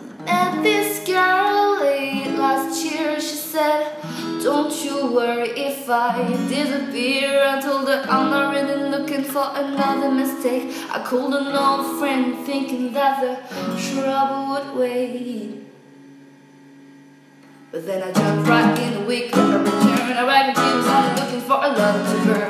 Met this girl late last year. She said, Don't you worry if I disappear. I told her I'm not really looking for another mistake. I called an old friend thinking that the trouble would wait. But then I jumped right in the week of a return. I she was only looking for a love to burn.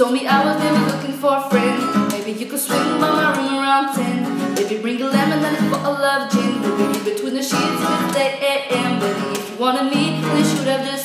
Told me I was never looking for a friend. Maybe you could swing by my room around ten. Baby, bring a lemon and a bottle of gin. We'll be between the sheets till 8 a.m. Baby, if you wanted me, then you should have just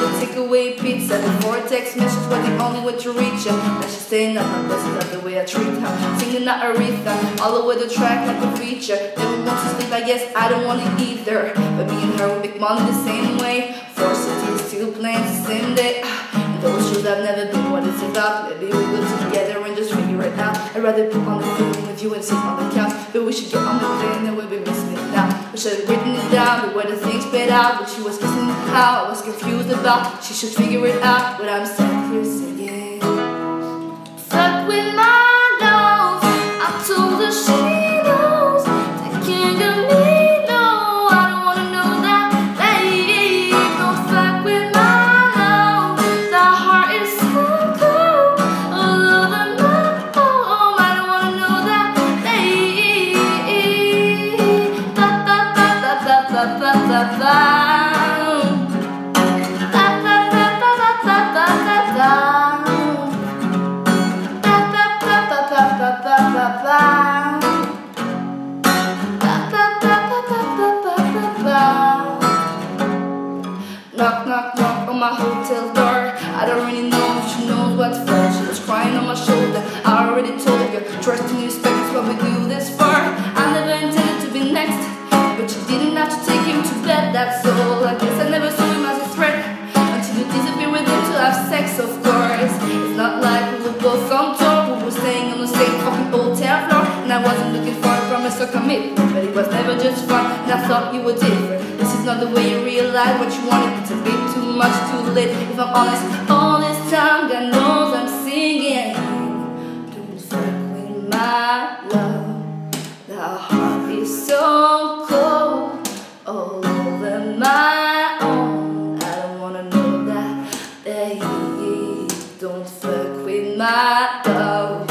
the with the takeaway pizza. A text message was the only way to reach her. Now she's staying up my blessings of the way I treat her. Singing that Aretha, all the track like a feature. Never want to sleep, I guess I don't want it either. But me and her we make money the same way. Four cities, still playing the same day. Ah, and those shows I've never been what it's about. Maybe we go together and just figure it out. I'd rather put on the phone with you and sit on the couch. But we should get on the plane and we'll be missing it now. We should have written it down, but where the things played out. But she was kissing how I was confused about. She should figure it out. But I'm sat my hotel door. I don't really know if she knows what's for. She was crying on my shoulder. I already told you, trust and respect is what we do this for. I never intended to be next, but you didn't have to take him to bed. That's all. I guess I never saw him as a threat until you disappear with him to have sex. Of course, it's not like we were both on tour. We were staying on the same fucking hotel floor, and I wasn't looking for a promise or commitment, but it was never just fun. And I thought you were different. This is not the way you realize what you wanted. It's If I'm honest, all this time, God knows I'm singing. Don't fuck with my love. The heart is so cold, all over my own. I don't wanna know that they don't fuck with my love.